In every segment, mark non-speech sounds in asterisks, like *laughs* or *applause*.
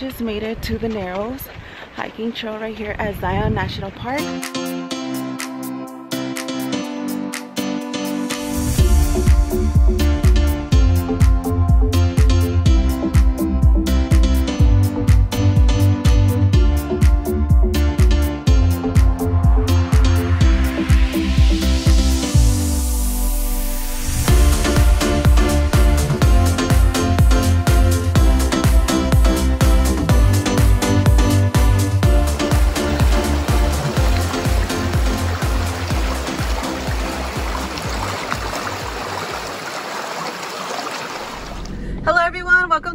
just made it to the Narrows hiking trail right here at Zion National Park.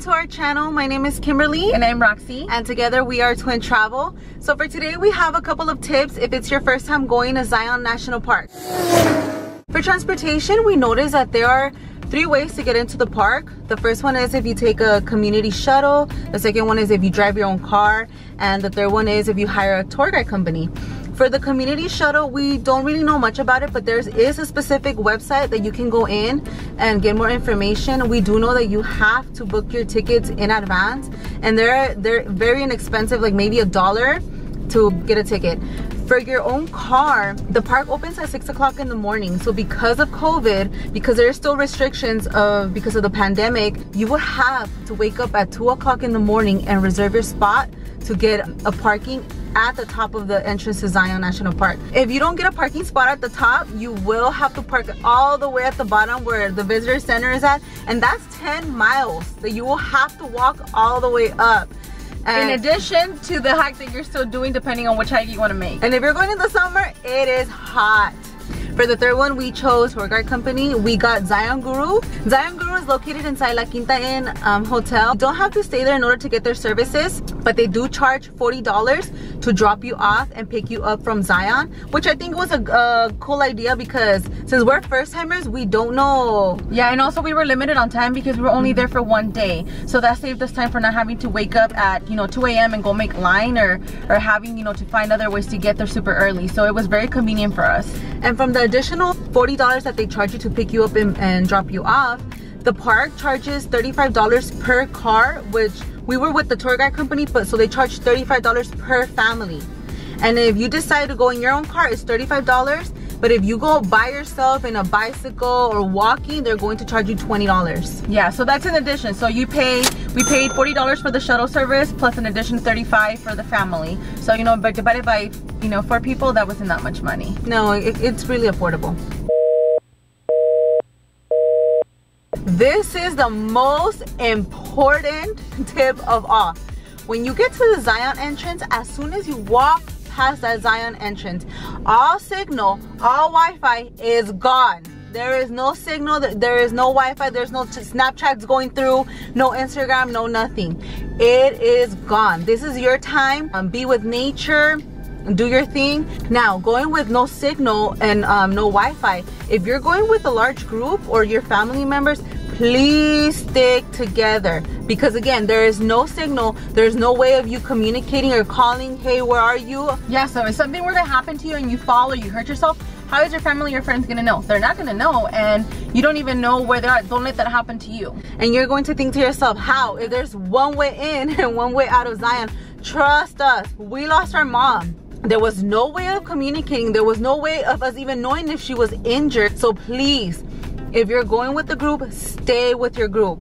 To our channel. My name is Kimberly. And I'm Roxy. And together we are Twin Travel. So for today we have a couple of tips if it's your first time going to Zion National Park. For transportation, we noticed that there are three ways to get into the park. The first one is if you take a community shuttle. The second one is if you drive your own car. And the third one is if you hire a tour guide company. For the community shuttle, we don't really know much about it, but there is a specific website that you can go in and get more information. We do know that you have to book your tickets in advance and they're they're very inexpensive, like maybe a dollar to get a ticket. For your own car, the park opens at six o'clock in the morning. So because of COVID, because there are still restrictions of because of the pandemic, you would have to wake up at two o'clock in the morning and reserve your spot to get a parking at the top of the entrance to Zion National Park. If you don't get a parking spot at the top, you will have to park all the way at the bottom where the visitor center is at. And that's 10 miles that you will have to walk all the way up. And in addition to the hike that you're still doing, depending on which hike you want to make. And if you're going in the summer, it is hot. For the third one, we chose guide company. We got Zion Guru. Zion Guru is located inside La Quinta Inn um, Hotel. You don't have to stay there in order to get their services, but they do charge $40 to drop you off and pick you up from Zion, which I think was a, a cool idea because since we're first timers, we don't know. Yeah, and also we were limited on time because we were only there for one day. So that saved us time for not having to wake up at, you know, 2 a.m. and go make line or, or having, you know, to find other ways to get there super early. So it was very convenient for us. And from the additional $40 that they charge you to pick you up and, and drop you off, the park charges $35 per car, which we were with the tour guide company, but so they charge $35 per family. And if you decide to go in your own car, it's $35. But if you go by yourself in a bicycle or walking, they're going to charge you $20. Yeah, so that's an addition. So you pay, we paid $40 for the shuttle service plus an addition 35 for the family. So, you know, but divided by, you know, four people, that wasn't that much money. No, it, it's really affordable. This is the most important *laughs* tip of all. When you get to the Zion entrance, as soon as you walk past that Zion entrance, all signal, all Wi-Fi is gone. There is no signal, there is no Wi-Fi, there's no Snapchats going through, no Instagram, no nothing. It is gone. This is your time. Um, be with nature, do your thing. Now, going with no signal and um, no Wi-Fi, if you're going with a large group or your family members, please stick together. Because again there is no signal. There's no way of you communicating or calling hey where are you? Yeah so if something were to happen to you and you fall or you hurt yourself how is your family your friends gonna know? They're not gonna know and you don't even know where they're at. Don't let that happen to you. And you're going to think to yourself how? If there's one way in *laughs* and one way out of zion trust us. We lost our mom. There was no way of communicating. There was no way of us even knowing if she was injured. So please if you're going with the group, stay with your group.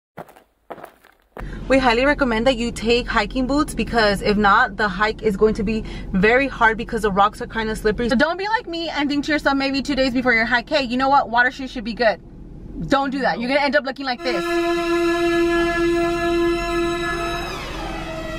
We highly recommend that you take hiking boots because if not, the hike is going to be very hard because the rocks are kind of slippery. So don't be like me and think to yourself maybe two days before your hike, hey, you know what, water shoes should be good. Don't do that. You're gonna end up looking like this.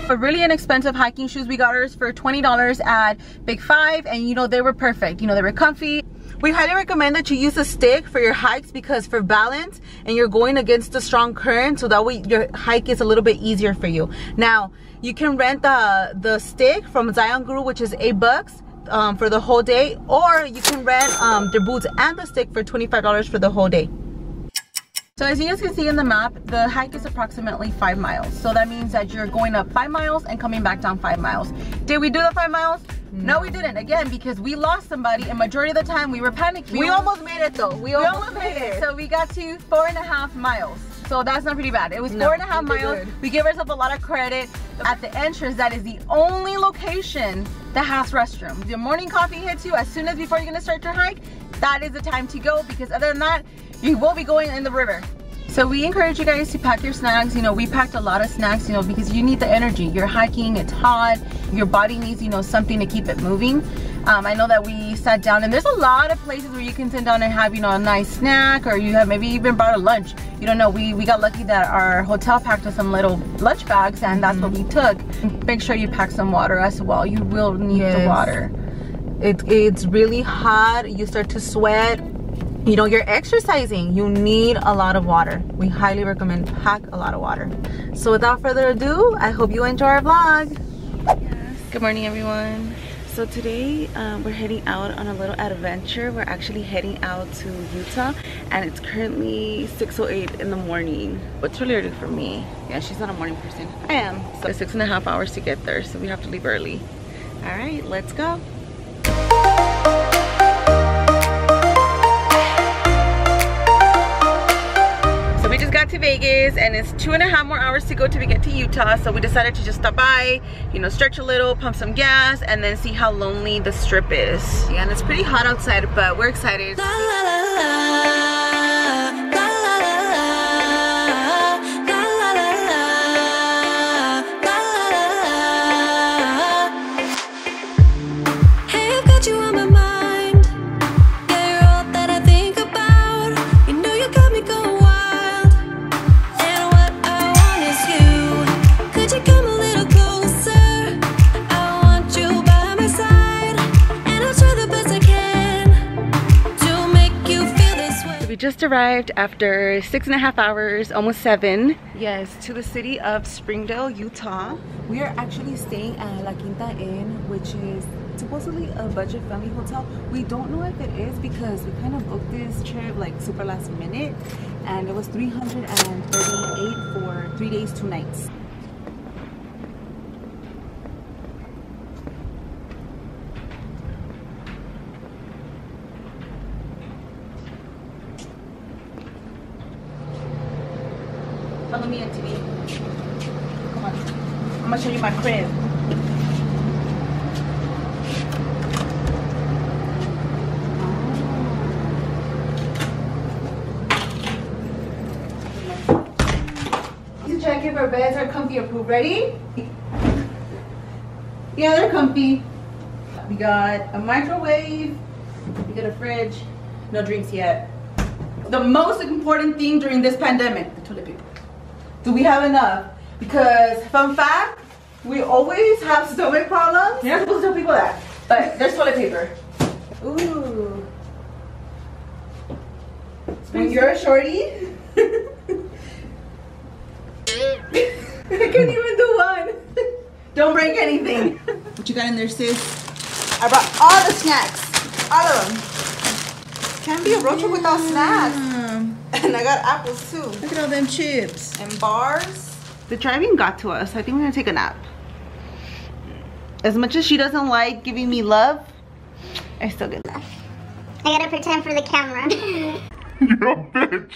For really inexpensive hiking shoes, we got ours for $20 at Big Five and you know, they were perfect. You know, they were comfy. We highly recommend that you use a stick for your hikes because for balance and you're going against the strong current so that way your hike is a little bit easier for you. Now, you can rent the, the stick from Zion Guru which is 8 bucks um, for the whole day or you can rent um, their boots and the stick for $25 for the whole day. So as you guys can see in the map, the hike is approximately five miles. So that means that you're going up five miles and coming back down five miles. Did we do the five miles? No, we didn't. Again, because we lost somebody and majority of the time we were panicking. We almost made it though. We, we almost, almost made it. it. So we got to four and a half miles. So that's not pretty bad. It was No, four and a half miles. good. We give ourselves a lot of credit. At the entrance, that is the only location that has restrooms. The morning coffee hits you as soon as before you're gonna start your hike. That is the time to go because other than that, you will be going in the river. So we encourage you guys to pack your snacks. You know, we packed a lot of snacks, you know, because you need the energy. You're hiking, it's hot, your body needs, you know, something to keep it moving. Um, I know that we sat down and there's a lot of places where you can sit down and have, you know, a nice snack or you have maybe even brought a lunch. You don't know, we, we got lucky that our hotel packed us some little lunch bags and that's what we took. Make sure you pack some water as well. You will need the water. it, it's really hot you start to sweat you know you're exercising you need a lot of water we highly recommend pack a lot of water so without further ado i hope you enjoy our vlog yes. Good morning, everyone. So today um, we're heading out on a little adventure. We're actually heading out to Utah and it's currently 6.08 in the morning. what's really early for me. Yeah, she's not a morning person. I am. So six and a half hours to get there, so we have to leave early. All right, let's go. To Vegas and it's two and a half more hours to go till we get to Utah. So we decided to just stop by, you know, stretch a little, pump some gas, and then see how lonely the strip is. Yeah, and it's pretty hot outside, but we're excited. Hey, just arrived after six and a half hours, almost seven. Yes, to the city of Springdale, Utah. we are actually staying at la quinta inn which is supposedly a budget friendly hotel we don't know if it is because we kind of booked this trip like super last minute and it was 338 for three days two nights Follow me, TV. Come on. I'm show you. To check if our beds are comfy approved. Ready? Yeah, they're comfy. We got a microwave. We got a fridge. No drinks yet. The most important thing during this pandemic, the toilet paper. Do we have enough? Because fun fact, we always have stomach problems. You're not supposed to tell people that. But there's toilet paper. Ooh. When you're a shorty. I can't even do one. Don't break anything. What you got in there, sis? I brought all the snacks. All of them. Can't be a road trip without snacks. And I got apples too. Look at all them chips. And bars. The driving got to us. I think we're gonna take a nap. As much as she doesn't like giving me love, I still get love. I gotta pretend for the camera. *laughs* made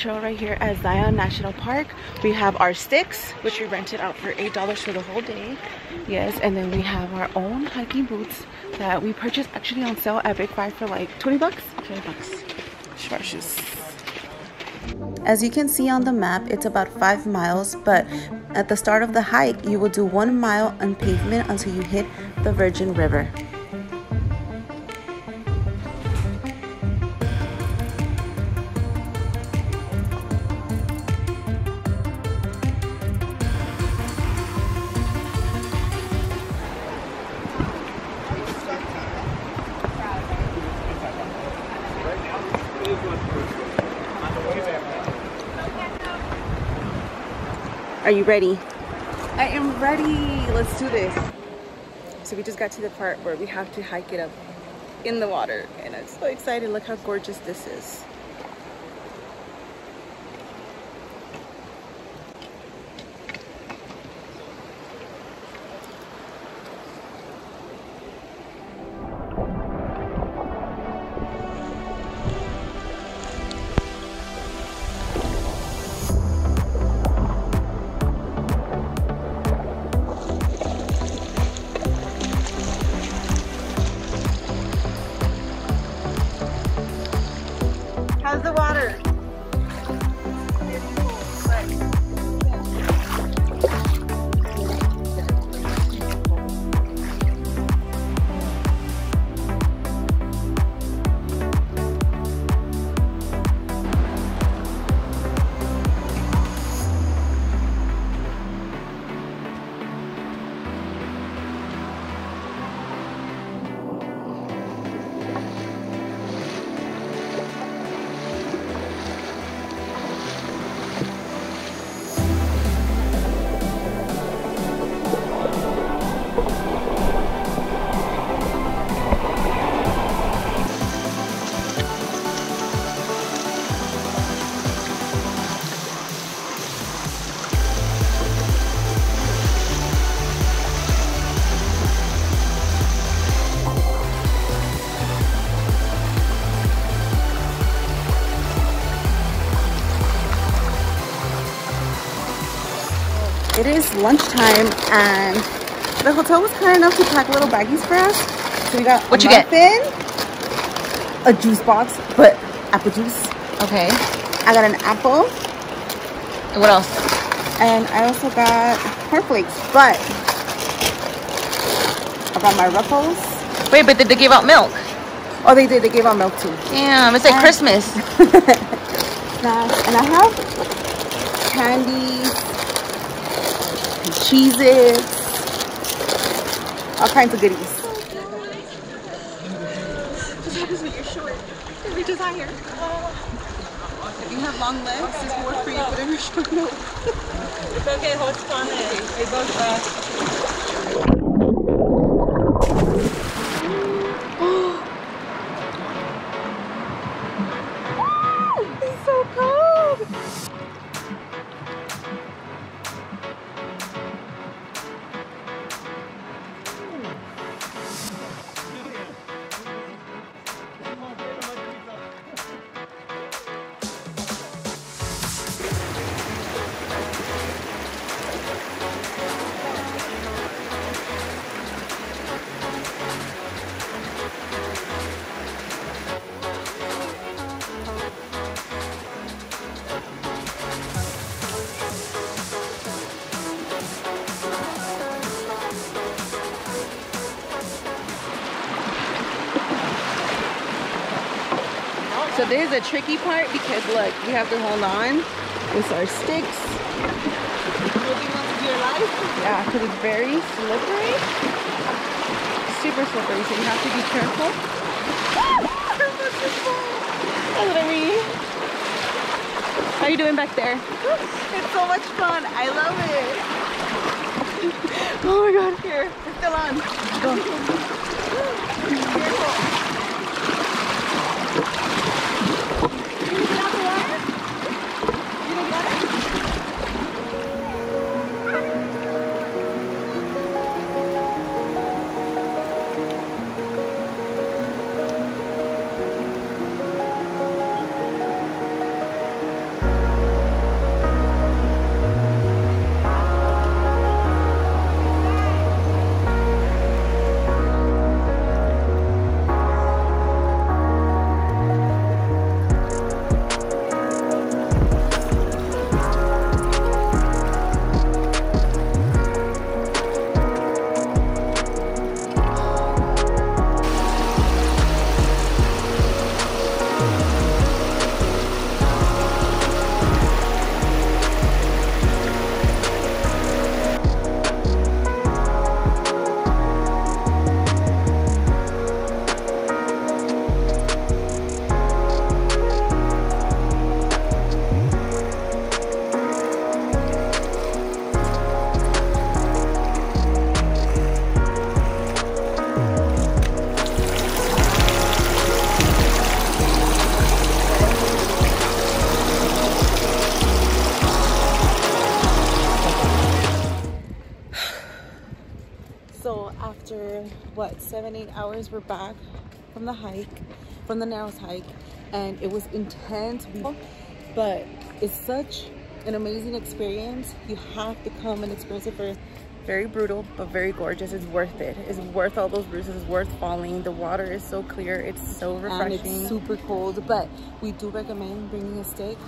trail right here at Zion National Park. We have our sticks, which we rented out for $8 for the whole day. Yes, and then we have our own hiking boots that we purchased actually on sale at Big Five for like 20 bucks. 20 bucks. Sparsh's. As you can see on the map, it's about 5 miles, but at the start of the hike, you will do 1 mile on pavement until you hit the Virgin River. Are you ready? I am ready. Let's do this. So we just got to the part where we have to hike it up in the water and I'm so excited. Look how gorgeous this is. It is lunchtime and the hotel was kind enough to pack little baggies for us. So we got What'd a you get? a juice box, but apple juice. Okay. I got an apple And what else? and I also got cornflakes, but I got my ruffles. Wait, but did they give out milk? Oh, they did. They gave out milk too. Damn, it's like Uh, Christmas. *laughs* And I have candy, cheeses, all kinds of goodies. This happens when you're short. Every desire. If you have long legs, this will work for you. Whatever your short nose. It's uh, So this is a tricky part because look, we have to hold on with our sticks. Yeah, because it's very slippery. Super slippery, so you have to be careful. *laughs* That's what I mean. How are you doing back there? It's so much fun. I love it. *laughs* oh my god, here. It's still on. Go. *laughs* seven, eight hours, we're back from the hike, from the Narrows hike, and it was intense. But it's such an amazing experience. You have to come and experience it first. Very brutal, but very gorgeous. It's worth it. It's worth all those bruises. It's worth falling. The water is so clear. It's so refreshing. And it's super cold, but we do recommend bringing a stick.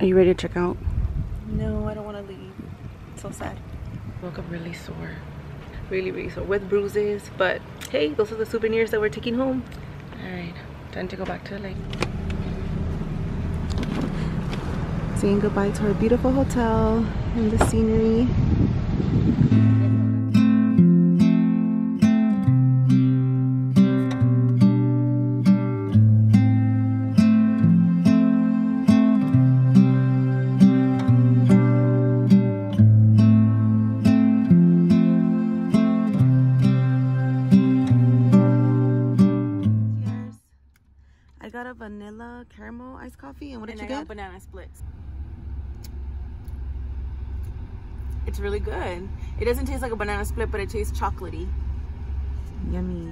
Are you ready to check out? No, I don't want to leave. It's so sad. Woke up really sore. Really, really sore with bruises. But hey, those are the souvenirs that we're taking home. All right, time to go back to the lake. Saying goodbye to our beautiful hotel and the scenery. Iced coffee. And what did and you I get? banana splits. It's really good. It doesn't taste like a banana split, but it tastes chocolatey. Yummy.